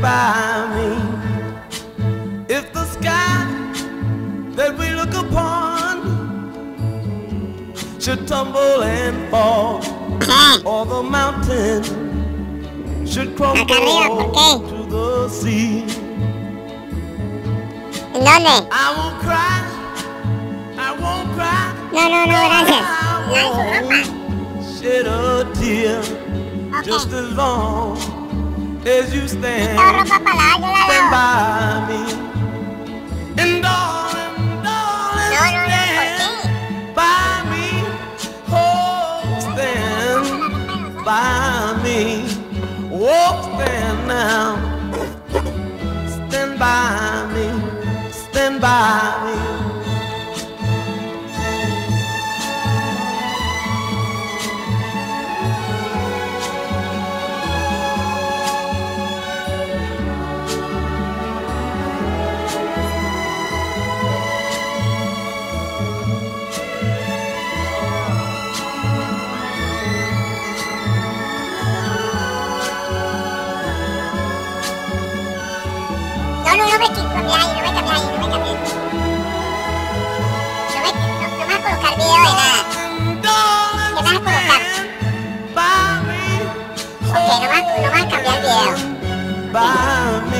by me. If the sky that we look upon should tumble and fall, or the mountain should crumble Acá arriba, ¿por qué? to the sea. ¿En dónde? I won't cry, I won't cry. No, no, no, gracias. No, shed a tear Ok. just as long as you stand. Tengo ropa para lavar, yo la stand by me. And darling, darling, stand by me. Oh, stand by me. Oh, stand now. No, no, no me quiero cambiar ahí, no me cambié ahí, no me cambié. No me, no, no me vas a colocar video de nada. Darling, ¿Qué vas a colocar? stand by me. Ok, no me, no me vas a cambiar el video. by me.